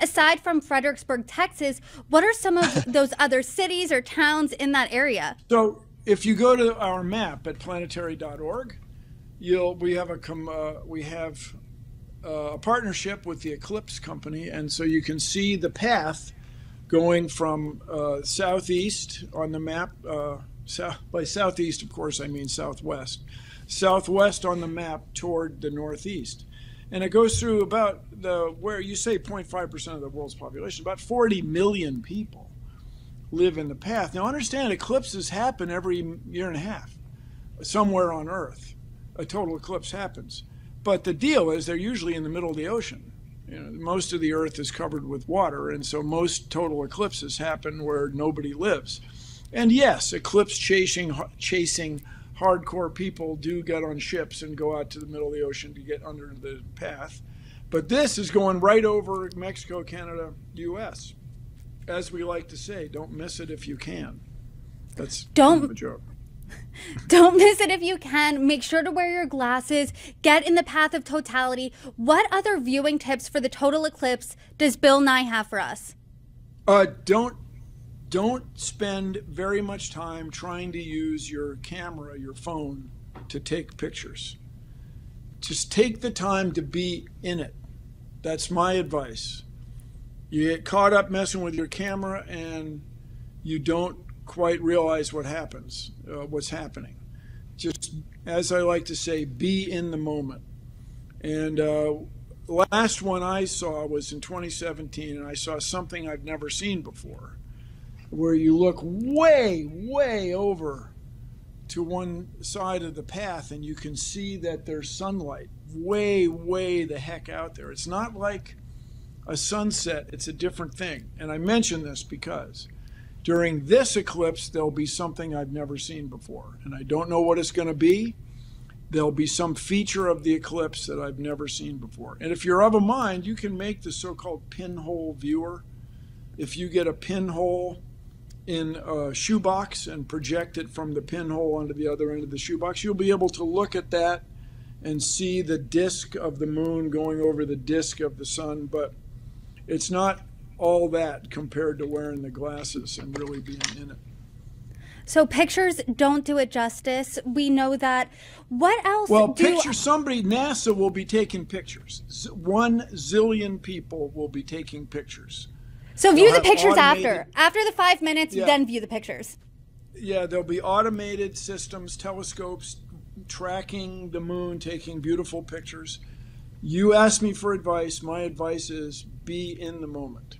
Aside from Fredericksburg, Texas, what are some of those other cities or towns in that area? So if you go to our map at planetary.org, you'll we have a uh, we have uh, a partnership with the Eclipse Company, and so you can see the path going from uh, southeast on the map. Uh, south, by southeast, of course, I mean southwest. Southwest on the map toward the northeast, and it goes through about the where you say 0.5 percent of the world's population, about 40 million people live in the path. Now, understand, eclipses happen every year and a half, somewhere on Earth. A total eclipse happens. But the deal is they're usually in the middle of the ocean. You know, most of the Earth is covered with water, and so most total eclipses happen where nobody lives. And yes, eclipse chasing chasing hardcore people do get on ships and go out to the middle of the ocean to get under the path. But this is going right over Mexico, Canada, U.S as we like to say, don't miss it if you can. That's don't kind of a joke. Don't miss it if you can. Make sure to wear your glasses. Get in the path of totality. What other viewing tips for the total eclipse does Bill Nye have for us? Uh, don't don't spend very much time trying to use your camera, your phone, to take pictures. Just take the time to be in it. That's my advice you get caught up messing with your camera and you don't quite realize what happens, uh, what's happening. Just as I like to say, be in the moment. And uh, last one I saw was in 2017, and I saw something I've never seen before, where you look way, way over to one side of the path, and you can see that there's sunlight way, way the heck out there. It's not like a sunset, it's a different thing. And I mention this because during this eclipse, there'll be something I've never seen before. And I don't know what it's going to be. There'll be some feature of the eclipse that I've never seen before. And if you're of a mind, you can make the so called pinhole viewer. If you get a pinhole in a shoebox and project it from the pinhole onto the other end of the shoebox, you'll be able to look at that and see the disk of the moon going over the disk of the sun. But it's not all that compared to wearing the glasses and really being in it. So pictures don't do it justice. We know that. What else? Well, do... picture somebody. NASA will be taking pictures. Z- one zillion people will be taking pictures. So view the pictures automated... after. After the five minutes, yeah. then view the pictures. Yeah, there'll be automated systems, telescopes tracking the moon, taking beautiful pictures. You asked me for advice. My advice is be in the moment.